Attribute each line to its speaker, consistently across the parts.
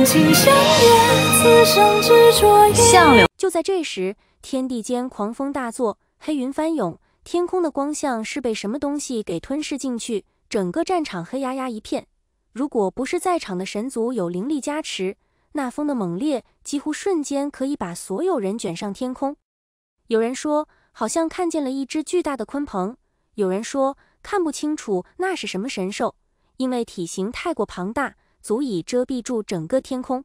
Speaker 1: 两情相悦，此生执着也。
Speaker 2: 相柳
Speaker 3: 就在这时，天地间狂风大作，黑云翻涌，天空的光像是被什么东西给吞噬进去，整个战场黑压压一片。如果不是在场的神族有灵力加持，那风的猛烈几乎瞬间可以把所有人卷上天空。有人说，好像看见了一只巨大的鲲鹏；有人说，看不清楚那是什么神兽，因为体型太过庞大，足以遮蔽住整个天空。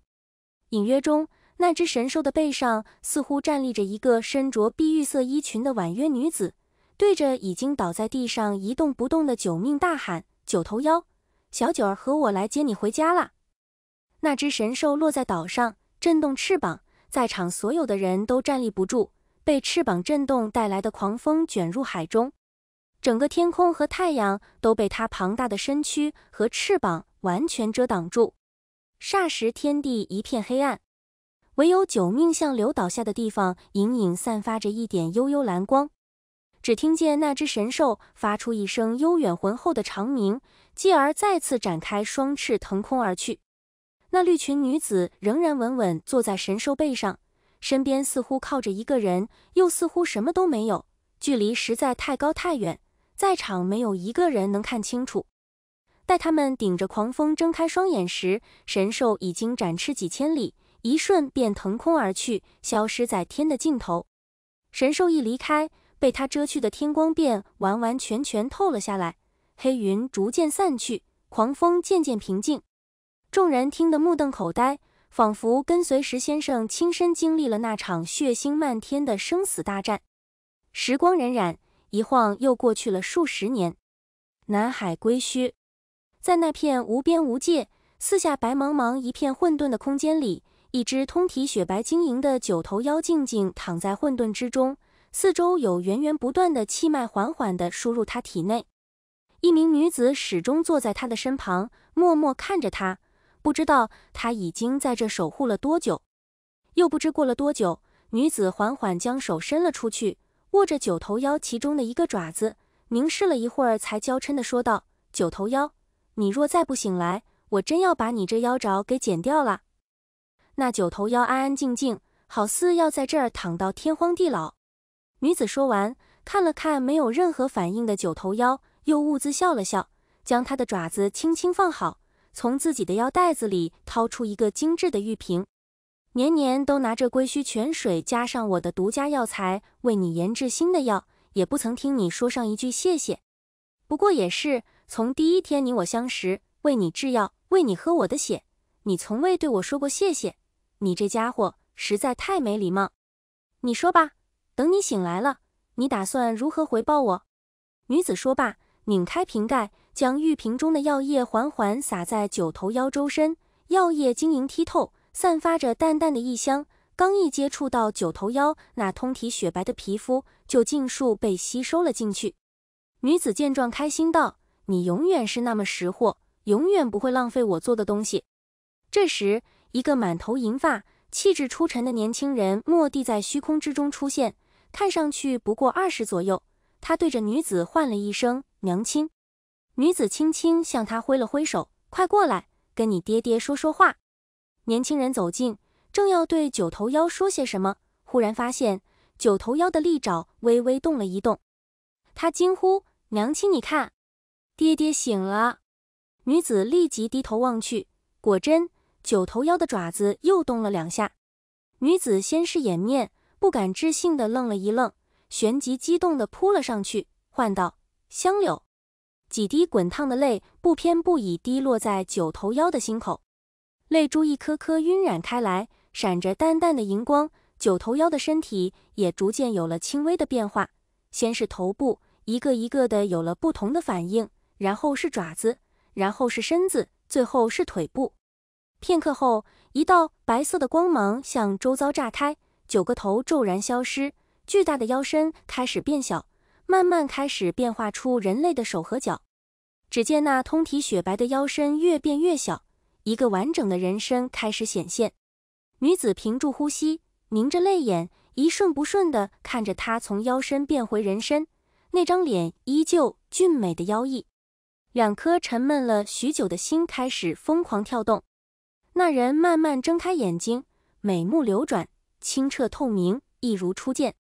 Speaker 3: 隐约中，那只神兽的背上似乎站立着一个身着碧玉色衣裙的婉约女子，对着已经倒在地上一动不动的九命大喊：“九头妖，小九儿和我来接你回家啦！”那只神兽落在岛上，震动翅膀，在场所有的人都站立不住，被翅膀震动带来的狂风卷入海中，整个天空和太阳都被它庞大的身躯和翅膀完全遮挡住。霎时，天地一片黑暗。唯有九命像流倒下的地方，隐隐散发着一点幽幽蓝光。只听见那只神兽发出一声悠远浑厚的长鸣，继而再次展开双翅腾空而去。那绿裙女子仍然稳稳坐在神兽背上，身边似乎靠着一个人，又似乎什么都没有。距离实在太高太远，在场没有一个人能看清楚。待他们顶着狂风睁开双眼时，神兽已经展翅几千里。一瞬便腾空而去，消失在天的尽头。神兽一离开，被他遮去的天光便完完全全透了下来。黑云逐渐散去，狂风渐渐平静。众人听得目瞪口呆，仿佛跟随石先生亲身经历了那场血腥漫天的生死大战。时光荏苒，一晃又过去了数十年。南海归墟，在那片无边无界、四下白茫茫一片混沌的空间里。一只通体雪白晶莹的九头妖静静躺在混沌之中，四周有源源不断的气脉缓缓地输入他体内。一名女子始终坐在他的身旁，默默看着他。不知道他已经在这守护了多久，又不知过了多久，女子缓缓将手伸了出去，握着九头妖其中的一个爪子，凝视了一会儿，才娇嗔地说道：“九头妖，你若再不醒来，我真要把你这妖爪给剪掉了。”那九头妖安安静静，好似要在这儿躺到天荒地老。女子说完，看了看没有任何反应的九头妖，又兀自笑了笑，将他的爪子轻轻放好，从自己的腰带子里掏出一个精致的玉瓶。年年都拿着归墟泉水，加上我的独家药材，为你研制新的药，也不曾听你说上一句谢谢。不过也是，从第一天你我相识，为你制药，为你喝我的血，你从未对我说过谢谢。你这家伙实在太没礼貌。你说吧，等你醒来了，你打算如何回报我？女子说罢，拧开瓶盖，将玉瓶中的药液缓缓洒在九头妖周身。药液晶莹剔透，散发着淡淡的异香。刚一接触到九头妖那通体雪白的皮肤，就尽数被吸收了进去。女子见状，开心道：“你永远是那么识货，永远不会浪费我做的东西。”这时。一个满头银发、气质出尘的年轻人蓦地在虚空之中出现，看上去不过二十左右。他对着女子唤了一声“娘亲”，女子轻轻向他挥了挥手：“快过来，跟你爹爹说说话。”年轻人走近，正要对九头妖说些什么，忽然发现九头妖的利爪微微动了一动。他惊呼：“娘亲，你看，爹爹醒了！”女子立即低头望去，果真。九头妖的爪子又动了两下，女子先是掩面，不敢置信的愣了一愣，旋即激动的扑了上去，唤道：“香柳！”几滴滚烫的泪不偏不倚滴落在九头妖的心口，泪珠一颗颗晕染开来，闪着淡淡的荧光。九头妖的身体也逐渐有了轻微的变化，先是头部一个一个的有了不同的反应，然后是爪子，然后是身子，最后是腿部。片刻后，一道白色的光芒向周遭炸开，九个头骤然消失，巨大的腰身开始变小，慢慢开始变化出人类的手和脚。只见那通体雪白的腰身越变越小，一个完整的人身开始显现。女子屏住呼吸，凝着泪眼，一瞬不瞬地看着他从腰身变回人身，那张脸依旧俊美的妖异，两颗沉闷了许久的心开始疯狂跳动。那人慢慢睁开眼睛，美目流转，清澈透明，一如初见。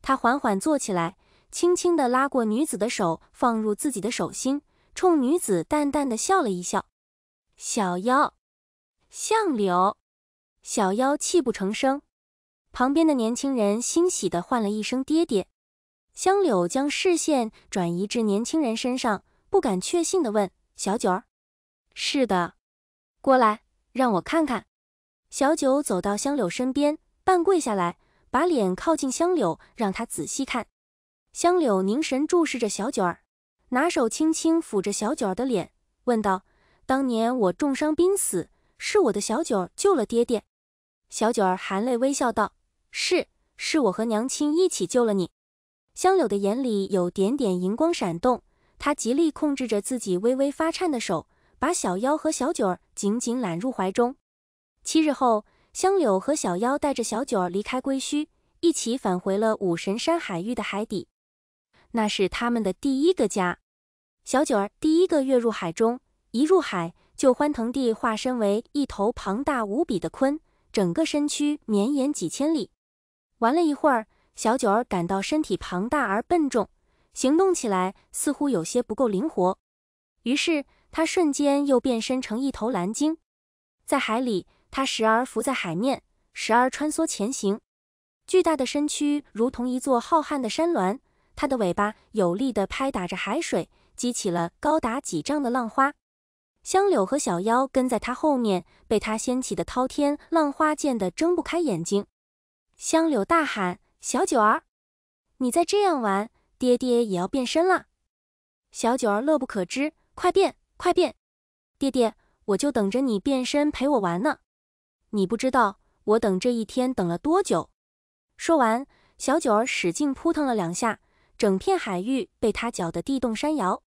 Speaker 3: 他缓缓坐起来，轻轻地拉过女子的手，放入自己的手心，冲女子淡淡的笑了一笑。小妖，相柳，小妖泣不成声。旁边的年轻人欣喜地唤了一声“爹爹”。香柳将视线转移至年轻人身上，不敢确信地问：“小九儿？”“是的。”“过来，让我看看。”小九走到香柳身边，半跪下来，把脸靠近香柳，让他仔细看。香柳凝神注视着小九儿，拿手轻轻抚着小九儿的脸，问道：“当年我重伤濒死，是我的小九儿救了爹爹。”小九儿含泪微笑道：“是，是我和娘亲一起救了你。”香柳的眼里有点点荧光闪动，她极力控制着自己微微发颤的手，把小妖和小九儿紧紧揽入怀中。七日后，香柳和小妖带着小九儿离开归墟，一起返回了五神山海域的海底，那是他们的第一个家。小九儿第一个跃入海中，一入海就欢腾地化身为一头庞大无比的鲲，整个身躯绵延几千里。玩了一会儿。小九儿感到身体庞大而笨重，行动起来似乎有些不够灵活，于是他瞬间又变身成一头蓝鲸，在海里，他时而浮在海面，时而穿梭前行，巨大的身躯如同一座浩瀚的山峦，它的尾巴有力地拍打着海水，激起了高达几丈的浪花。香柳和小妖跟在他后面，被他掀起的滔天浪花溅得睁不开眼睛。香柳大喊。小九儿，你再这样玩，爹爹也要变身了。小九儿乐不可支，快变，快变！爹爹，我就等着你变身陪我玩呢。你不知道我等这一天等了多久。说完，小九儿使劲扑腾了两下，整片海域被他搅得地动山摇。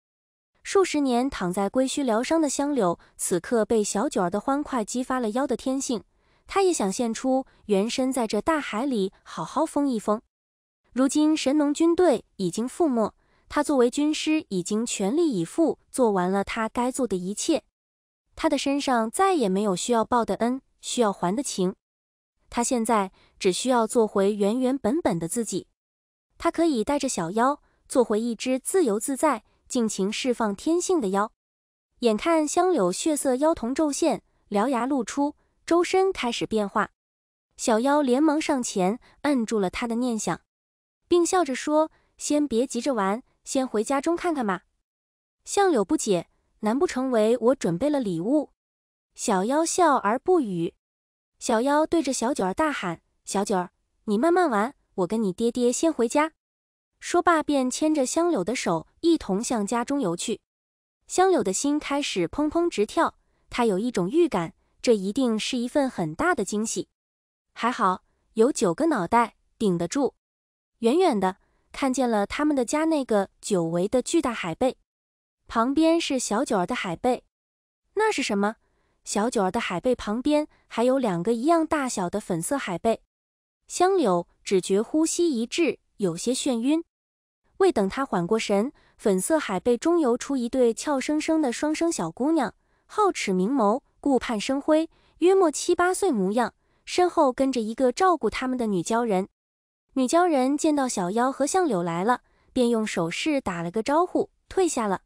Speaker 3: 数十年躺在归墟疗伤的香柳，此刻被小九儿的欢快激发了妖的天性。他也想现出原身，在这大海里好好疯一疯。如今神农军队已经覆没，他作为军师已经全力以赴做完了他该做的一切。他的身上再也没有需要报的恩，需要还的情。他现在只需要做回原原本本的自己。他可以带着小妖做回一只自由自在、尽情释放天性的妖。眼看香柳血色妖瞳骤现，獠牙露出。周身开始变化，小妖连忙上前摁住了他的念想，并笑着说：“先别急着玩，先回家中看看吧。”相柳不解：“难不成为我准备了礼物？”小妖笑而不语。小妖对着小九儿大喊：“小九儿，你慢慢玩，我跟你爹爹先回家。”说罢，便牵着香柳的手一同向家中游去。香柳的心开始砰砰直跳，他有一种预感。这一定是一份很大的惊喜，还好有九个脑袋顶得住。远远的看见了他们的家那个久违的巨大海贝，旁边是小九儿的海贝。那是什么？小九儿的海贝旁边还有两个一样大小的粉色海贝。香柳只觉呼吸一滞，有些眩晕。未等他缓过神，粉色海贝中游出一对俏生生的双生小姑娘，皓齿明眸。顾盼生辉，约莫七八岁模样，身后跟着一个照顾他们的女鲛人。女鲛人见到小妖和相柳来了，便用手势打了个招呼，退下了。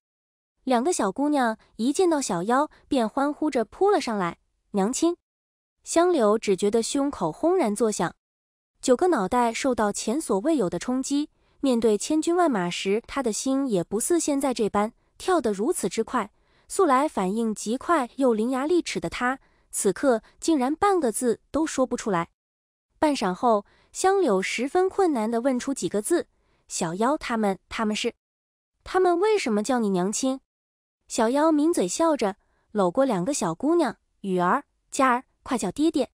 Speaker 3: 两个小姑娘一见到小妖，便欢呼着扑了上来。娘亲，香柳只觉得胸口轰然作响，九个脑袋受到前所未有的冲击，面对千军万马时，他的心也不似现在这般跳得如此之快。素来反应极快又伶牙俐齿的他，此刻竟然半个字都说不出来。半晌后，香柳十分困难地问出几个字：“小妖他们，他们是？他们为什么叫你娘亲？”小妖抿嘴笑着，搂过两个小姑娘：“雨儿、佳儿，快叫爹爹。”